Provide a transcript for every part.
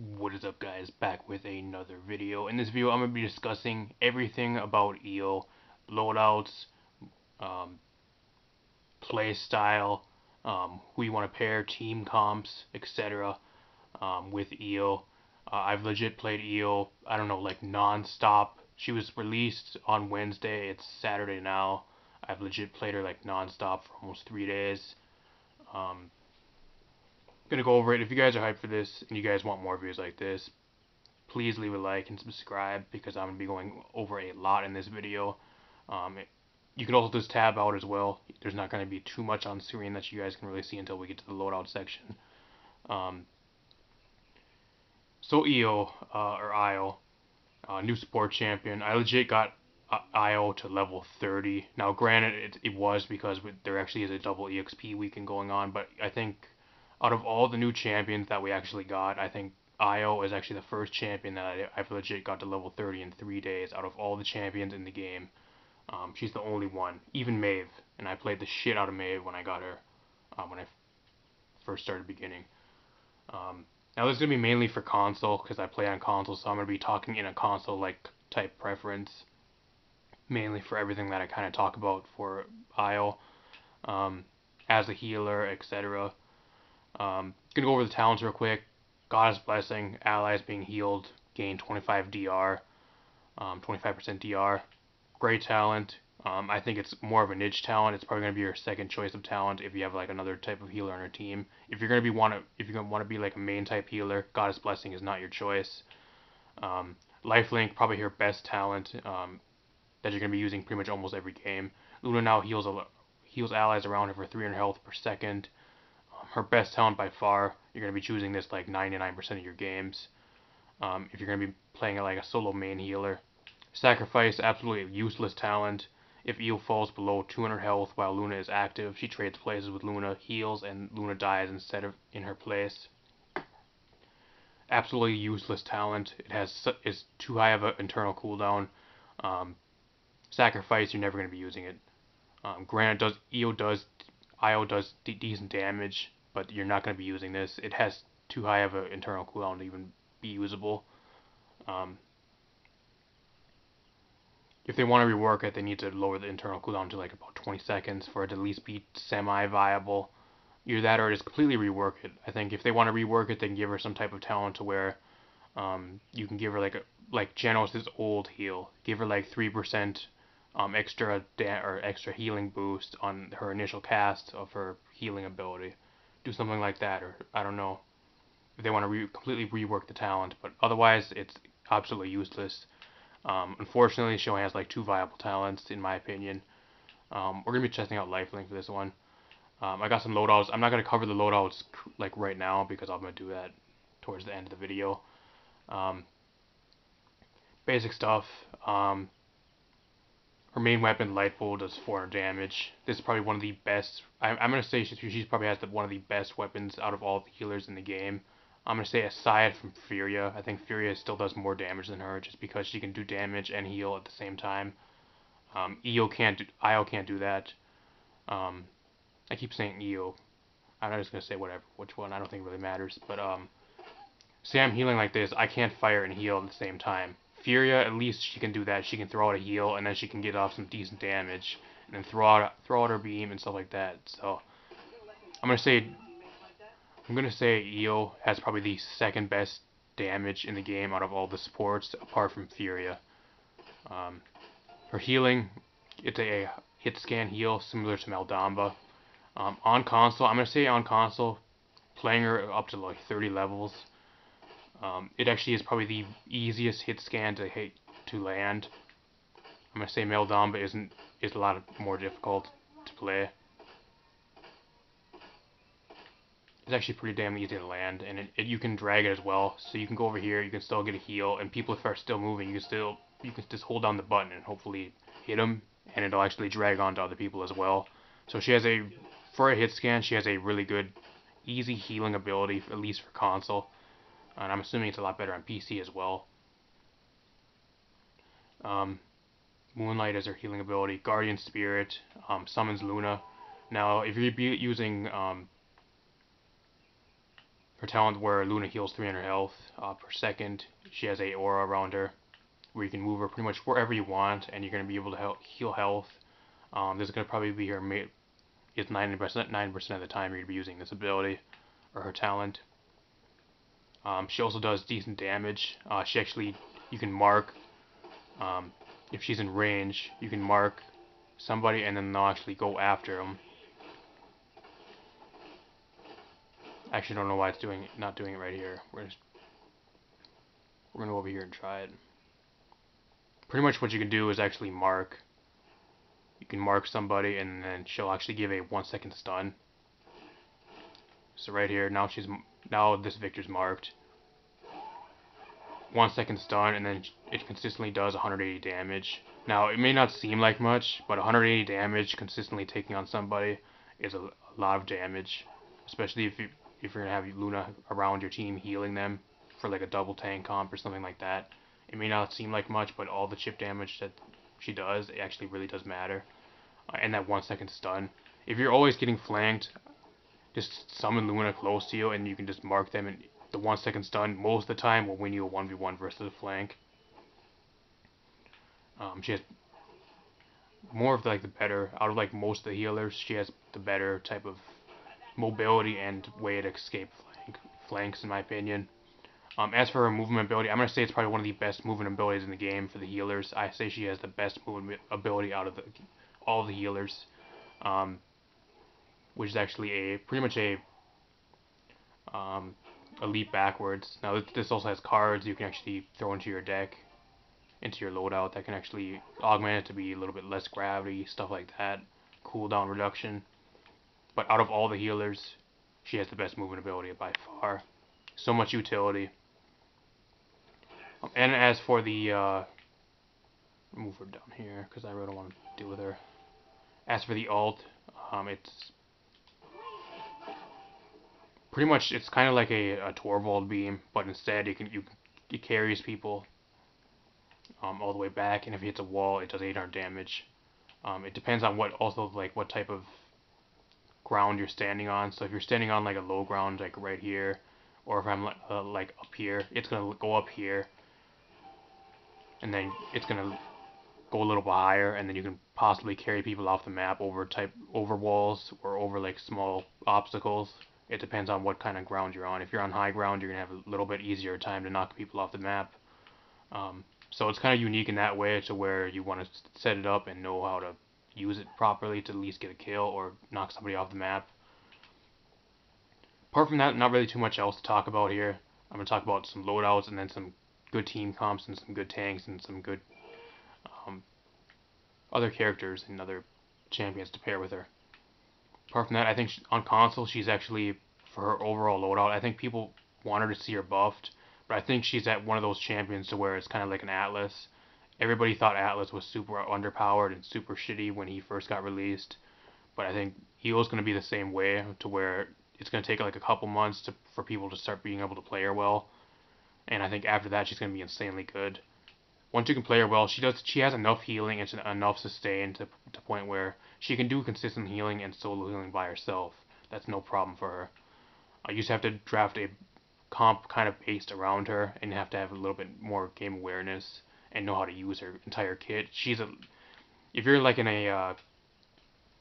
What is up guys, back with another video. In this video I'm going to be discussing everything about Io, loadouts, um, play style, um, who you want to pair, team comps, etc. Um, with Io. Uh, I've legit played Io, I don't know, like non-stop. She was released on Wednesday, it's Saturday now. I've legit played her like non-stop for almost three days. Um, gonna go over it. If you guys are hyped for this and you guys want more videos like this, please leave a like and subscribe because I'm gonna be going over a lot in this video. Um, it, you can also just tab out as well. There's not gonna be too much on screen that you guys can really see until we get to the loadout section. Um, so Io uh, or Io, uh, new support champion. I legit got uh, Io to level 30. Now, granted, it, it was because there actually is a double EXP weekend going on, but I think out of all the new champions that we actually got, I think Io is actually the first champion that I, I've legit got to level 30 in three days out of all the champions in the game. Um, she's the only one. Even Maeve, and I played the shit out of Maeve when I got her, um, when I first started beginning. Um, now this is to be mainly for console, because I play on console, so I'm to be talking in a console-like type preference. Mainly for everything that I kind of talk about for Io, um, as a healer, etc. Um, gonna go over the talents real quick. Goddess Blessing, allies being healed, gain 25 DR, um, 25% DR. Great talent. Um, I think it's more of a niche talent. It's probably gonna be your second choice of talent if you have like another type of healer on your team. If you're gonna be want to, if you're gonna want to be like a main type healer, Goddess Blessing is not your choice. Um, Lifelink, probably your best talent um, that you're gonna be using pretty much almost every game. Luna now heals heals allies around her for 300 health per second her best talent by far. You're going to be choosing this like 99% of your games. Um, if you're going to be playing like a solo main healer. Sacrifice, absolutely useless talent. If Io falls below 200 health while Luna is active, she trades places with Luna, heals, and Luna dies instead of in her place. Absolutely useless talent. It has is too high of an internal cooldown. Um, sacrifice, you're never going to be using it. Um, granted, does Io does Io does decent damage, but you're not going to be using this. It has too high of an internal cooldown to even be usable. Um, if they want to rework it, they need to lower the internal cooldown to like about 20 seconds for it to at least be semi-viable. Either that or just completely rework it. I think if they want to rework it, they can give her some type of talent to where um, you can give her like a like Jenos' old heal. Give her like 3% um, extra or extra healing boost on her initial cast of her healing ability do something like that, or I don't know if they want to re- completely rework the talent, but otherwise it's absolutely useless. Um, unfortunately, only has like two viable talents, in my opinion. Um, we're gonna be testing out Lifelink for this one. Um, I got some loadouts. I'm not gonna cover the loadouts like right now because I'm gonna do that towards the end of the video. Um, basic stuff. Her main weapon, Lightful, does 400 damage. This is probably one of the best. I'm, I'm going to say she, she probably has the, one of the best weapons out of all the healers in the game. I'm going to say aside from Furia, I think Furia still does more damage than her just because she can do damage and heal at the same time. Um, Io can't do, Io can't do that. Um, I keep saying Io. I'm just going to say whatever, which one, I don't think it really matters. But, um, say I'm healing like this, I can't fire and heal at the same time. Furia, at least she can do that. She can throw out a heal, and then she can get off some decent damage, and then throw out throw out her beam and stuff like that. So I'm gonna say I'm gonna say Io has probably the second best damage in the game out of all the supports, apart from Furia. Um, her healing, it's a hit scan heal similar to Mal'Damba. Um, on console, I'm gonna say on console, playing her up to like 30 levels um, it actually is probably the easiest hit scan to hit to land. I'm gonna say Mal'Damba isn't is a lot more difficult to play. It's actually pretty damn easy to land, and it, it, you can drag it as well. So you can go over here, you can still get a heal, and people if are still moving, you can still you can just hold down the button and hopefully hit them, and it'll actually drag on to other people as well. So she has a for a hit scan, she has a really good, easy healing ability, at least for console and I'm assuming it's a lot better on PC as well. Um, Moonlight is her healing ability. Guardian Spirit um, summons Luna. Now, if you're using um, her talent where Luna heals 300 health uh, per second. She has a aura around her where you can move her pretty much wherever you want, and you're going to be able to help heal health. Um, this is going to probably be her. It's 90%, 9% of the time you're going to be using this ability or her talent. Um, she also does decent damage. Uh, she actually, you can mark, um, if she's in range, you can mark somebody and then they'll actually go after them. Actually don't know why it's doing not doing it right here. We're just, we're gonna go over here and try it. Pretty much what you can do is actually mark. You can mark somebody and then she'll actually give a one second stun. So right here, now she's now this Victor's marked. One second stun, and then it consistently does 180 damage. Now, it may not seem like much, but 180 damage consistently taking on somebody is a, lot of damage. Especially if, you, if you're going to have Luna around your team healing them for like a double tank comp or something like that. It may not seem like much, but all the chip damage that she does, it actually really does matter. Uh, and that one second stun. If you're always getting flanked, just summon Luna close to you and you can just mark them and the one second stun most of the time will win you a 1v1 versus a flank. Um, she has more of like the better out of like most of the healers. She has the better type of mobility and way to escape flank, flanks in my opinion. Um, as for her movement ability, I'm gonna say it's probably one of the best movement abilities in the game for the healers. I say she has the best movement ability out of the, all the healers. Um, which is actually a pretty much a um, a leap backwards. Now this also has cards you can actually throw into your deck, into your loadout that can actually augment it to be a little bit less gravity, stuff like that, cooldown reduction. But out of all the healers, she has the best movement ability by far. So much utility. Um, and as for the, uh, move her down here because I really don't want to deal with her. As for the alt, um, it's pretty much it's kind of like a, a Torvald beam, but instead it can you it carries people um, all the way back, and if it hits a wall, it does 800 damage. Um, it depends on what also like what type of ground you're standing on. So if you're standing on like a low ground, like right here, or if I'm uh, like up here, it's gonna go up here, and then it's gonna go a little bit higher, and then you can possibly carry people off the map over type over walls or over like small obstacles it depends on what kind of ground you're on. If you're on high ground, you're going to have a little bit easier time to knock people off the map. Um, so it's kind of unique in that way to where you want to set it up and know how to use it properly to at least get a kill or knock somebody off the map. Apart from that, not really too much else to talk about here. I'm going to talk about some loadouts and then some good team comps and some good tanks and some good um, other characters and other champions to pair with her. Apart from that, I think she, on console she's actually for her overall loadout. I think people want her to see her buffed, but I think she's at one of those champions to where it's kind of like an Atlas. Everybody thought Atlas was super underpowered and super shitty when he first got released, but I think Io's going to be the same way to where it's going to take like a couple months to, for people to start being able to play her well, and I think after that she's going to be insanely good. Once you can play her well, she does she has enough healing and enough sustain to to point where she can do consistent healing and solo healing by herself. That's no problem for her. Uh, you just have to draft a comp kind of based around her and have to have a little bit more game awareness and know how to use her entire kit. She's a if you're like in a uh,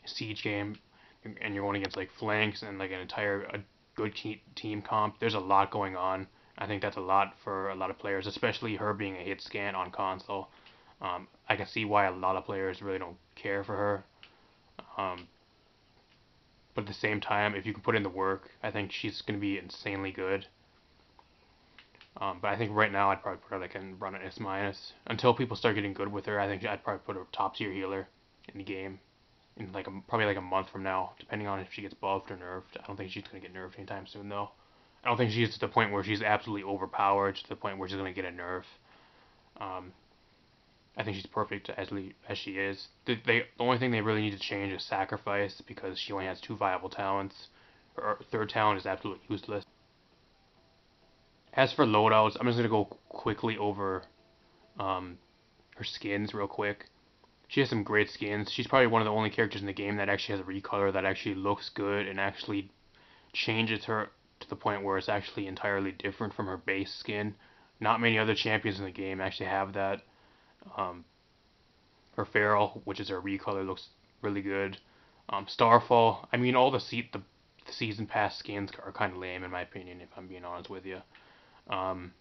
siege game and you're going against like flanks and like an entire a good team comp, there's a lot going on. I think that's a lot for a lot of players, especially her being a hit scan on console. Um, I can see why a lot of players really don't care for her um, but at the same time, if you can put in the work, I think she's going to be insanely good. Um, but I think right now I'd probably put her like in run an S minus until people start getting good with her. I think I'd probably put her top tier healer in the game in like a, probably like a month from now, depending on if she gets buffed or nerfed. I don't think she's gonna get nerfed anytime soon though. I don't think she's to the point where she's absolutely overpowered to the point where she's gonna get a nerf. Um, I think she's perfect as as she is. The, they, the only thing they really need to change is sacrifice because she only has two viable talents. Her third talent is absolutely useless. As for loadouts, I'm just gonna go quickly over um, her skins real quick. She has some great skins. She's probably one of the only characters in the game that actually has a recolor that actually looks good and actually changes her to the point where it's actually entirely different from her base skin. Not many other champions in the game actually have that. Um, her Pharol, which is her recolor, looks really good. Um, Starfall, I mean, all the, se- the, the season pass skins are kind of lame in my opinion, if I'm being honest with you. Um,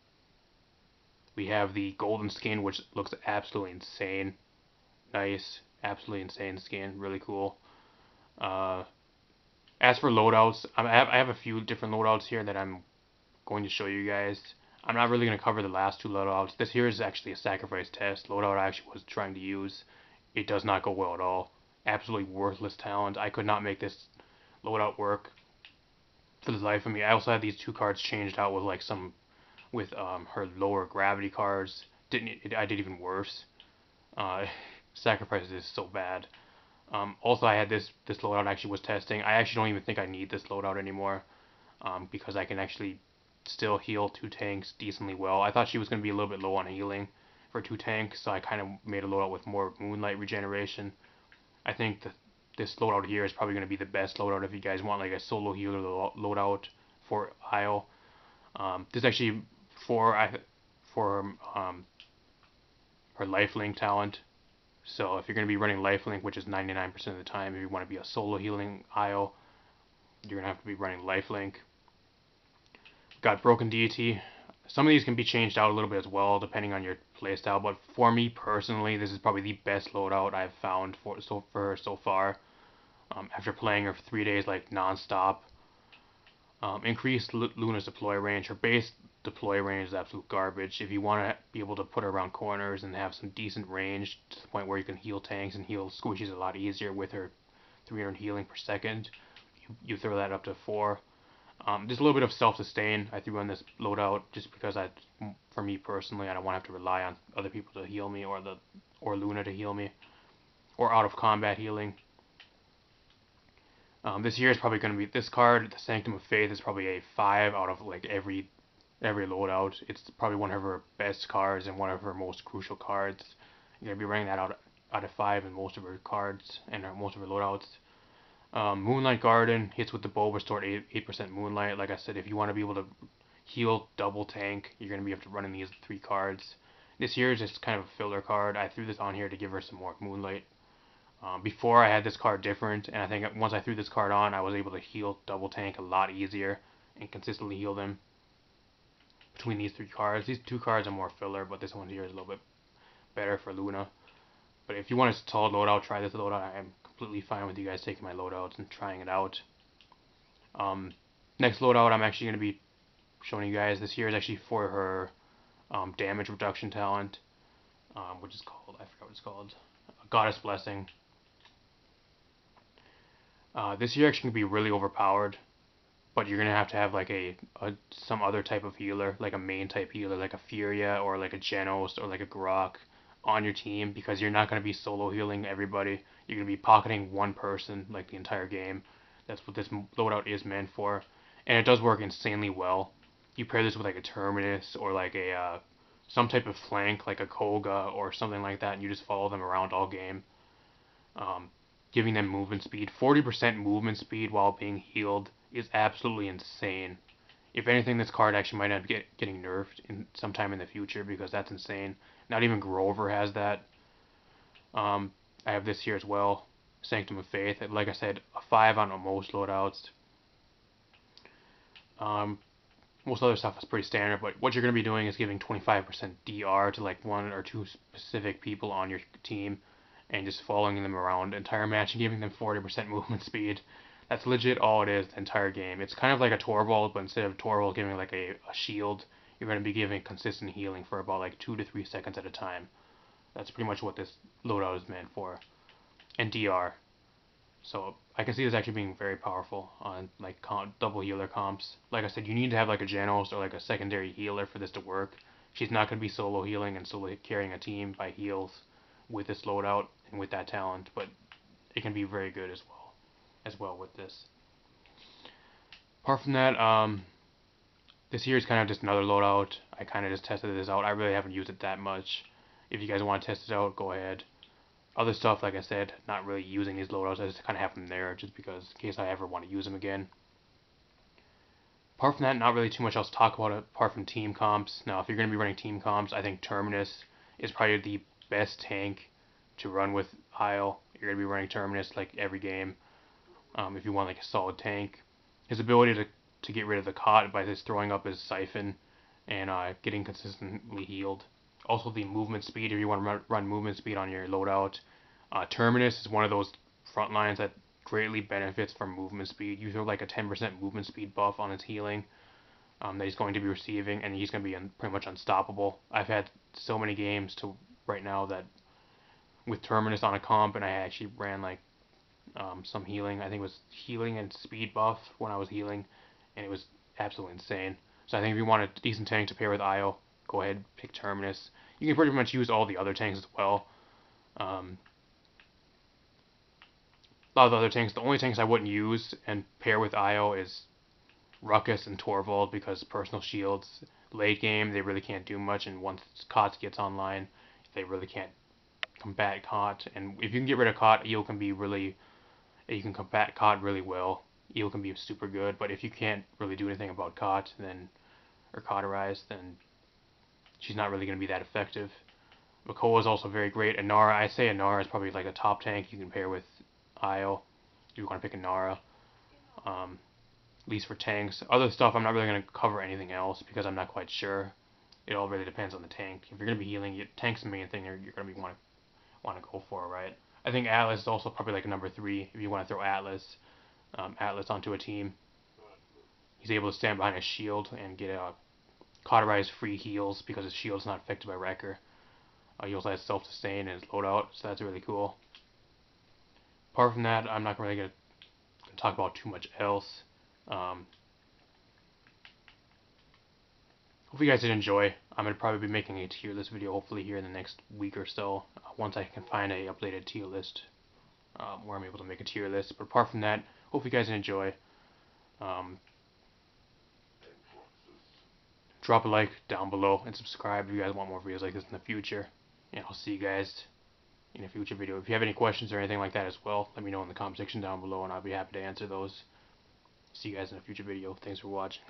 we have the golden skin, which looks absolutely insane. Nice, absolutely insane skin, really cool. Uh, as for loadouts, I have, I have a few different loadouts here that I'm going to show you guys. I'm not really going to cover the last two loadouts. This here is actually a sacrifice test. Loadout I actually was trying to use. It does not go well at all. Absolutely worthless talent. I could not make this loadout work for the life of me. I also had these two cards changed out with like some, with um, her lower gravity cards. Didn't it, I did even worse. Uh, sacrifice is so bad. Um, also, I had this this loadout actually was testing. I actually don't even think I need this loadout anymore um, because I can actually still heal two tanks decently well. I thought she was going to be a little bit low on healing for two tanks, so I kind of made a loadout with more moonlight regeneration. I think that this loadout here is probably going to be the best loadout if you guys want like a solo healer loadout for Io. Um, this is actually for I for um, her lifelink talent. So if you're going to be running lifelink, which is 99% of the time, if you want to be a solo healing Io, you're going to have to be running lifelink. Got Broken Deity. Some of these can be changed out a little bit as well, depending on your playstyle. But for me personally, this is probably the best loadout I've found for so for so far. Um, after playing her for three days like non-stop. Um, increased L Luna's deploy range. Her base deploy range is absolute garbage. If you want to be able to put around corners and have some decent range to the point where you can heal tanks and heal squishies a lot easier with her 300 healing per second, you, you throw that up to 4. Um, just a little bit of self-sustain I threw on this loadout just because I, for me personally, I don't want to have to rely on other people to heal me or the or Luna to heal me or out of combat healing. Um, this year is probably going to be this card, the Sanctum of Faith, is probably a five out of like every every loadout. It's probably one of her best cards and one of her most crucial cards. You're gonna be running that out out of five in most of her cards and most of her loadouts. Um, Moonlight Garden hits with the bow restored 8, percent Moonlight. Like I said, if you want to be able to heal double tank, you're going to be able to run in these three cards. This here is just kind of a filler card. I threw this on here to give her some more Moonlight. Um, before I had this card different, and I think once I threw this card on, I was able to heal double tank a lot easier and consistently heal them between these three cards. These two cards are more filler, but this one here is a little bit better for Luna. But if you want a solid loadout, try this loadout. I'm completely fine with you guys taking my loadouts and trying it out. Um, next loadout I'm actually going to be showing you guys this year is actually for her um, damage reduction talent, um, which is called, I forgot what it's called, Goddess Blessing. Uh, this year actually to be really overpowered, but you're to have to have like a, a, some other type of healer, like a main type healer, like a Furia or like a Jenos or like a Grohk on your team because you're not to be solo healing everybody. You're to be pocketing one person like the entire game. That's what this loadout is meant for. And it does work insanely well. You pair this with like a Terminus or like a uh, some type of flank like a Koga or something like that and you just follow them around all game. Um, giving them movement speed. 40% movement speed while being healed is absolutely insane. If anything, this card actually might not get getting nerfed in sometime in the future because that's insane. Not even Grover has that. Um, I have this here as well, Sanctum of Faith. Like I said, a five on most loadouts. Um, most other stuff is pretty standard, but what you're going to be doing is giving 25% DR to like one or two specific people on your team and just following them around the entire match and giving them 40% movement speed. That's legit all it is the entire game. It's kind of like a Torvald, but instead of Torvald giving like a, a shield, you're going to be giving consistent healing for about like 2 to 3 seconds at a time. That's pretty much what this loadout is meant for. And DR. So I can see this actually being very powerful on like double healer comps. Like I said, you need to have like a Jenos or like a secondary healer for this to work. She's not going to be solo healing and solo carrying a team by heals with this loadout and with that talent, but it can be very good as well as well with this. Apart from that, um, this here is kind of just another loadout. I kind of just tested this out. I really haven't used it that much. If you guys want to test it out, go ahead. Other stuff, like I said, not really using these loadouts. I just kind of have them there just because in case I ever want to use them again. apart from that, not really too much else to talk about apart from team comps. Now, if you're going to be running team comps, I think Terminus is probably the best tank to run with Io. You're going to be running Terminus like every game um, if you want like a solid tank. His ability to, to get rid of the cot by just throwing up his siphon and uh, getting consistently healed. Also, the movement speed, if you want to run, movement speed on your loadout. Uh, Terminus is one of those front lines that greatly benefits from movement speed. You throw like a 10% movement speed buff on his healing um, that he's going to be receiving, and he's going to be un- pretty much unstoppable. I've had so many games to right now that with Terminus on a comp, and I actually ran like um, some healing. I think it was healing and speed buff when I was healing, and it was absolutely insane. So I think if you want a decent tank to pair with Io, go ahead pick Terminus. You can pretty much use all the other tanks as well. Um, a lot of the other tanks, the only tanks I wouldn't use and pair with Io is Ruckus and Torvald because personal shields late game they really can't do much, and once COTS gets online, they really can't combat COT. And if you can get rid of COT, Io can be really you can combat COT really well. Io can be super good, but if you can't really do anything about COT, then or cauterize, then she's not really going to be that effective. Makoa is also very great. Inara, I say Inara is probably like a top tank you can pair with. If you want to pick Inara. Um, at least for tanks. Other stuff, I'm not really going to cover anything else because I'm not quite sure. It all really depends on the tank. If you're going to be healing, your tank's the main thing you're, you're going to be want to want to go for, right? I think Atlas is also probably like number three if you want to throw Atlas, um, Atlas onto a team. He's able to stand behind a shield and get a cauterize free heals because his shield's not affected by Wrecker. Uh, he also has self-sustain in his loadout, so that's really cool. Apart from that, I'm not really going to talk about too much else. Um, hope you guys did enjoy. I'm going to probably be making a tier list video hopefully here in the next week or so, uh, once I can find a updated tier list um, where I'm able to make a tier list. But apart from that, hope you guys enjoy. Um, drop a like down below and subscribe if you guys want more videos like this in the future. And I'll see you guys in a future video. If you have any questions or anything like that as well, let me know in the comment section down below and I'll be happy to answer those. See you guys in a future video. Thanks for watching.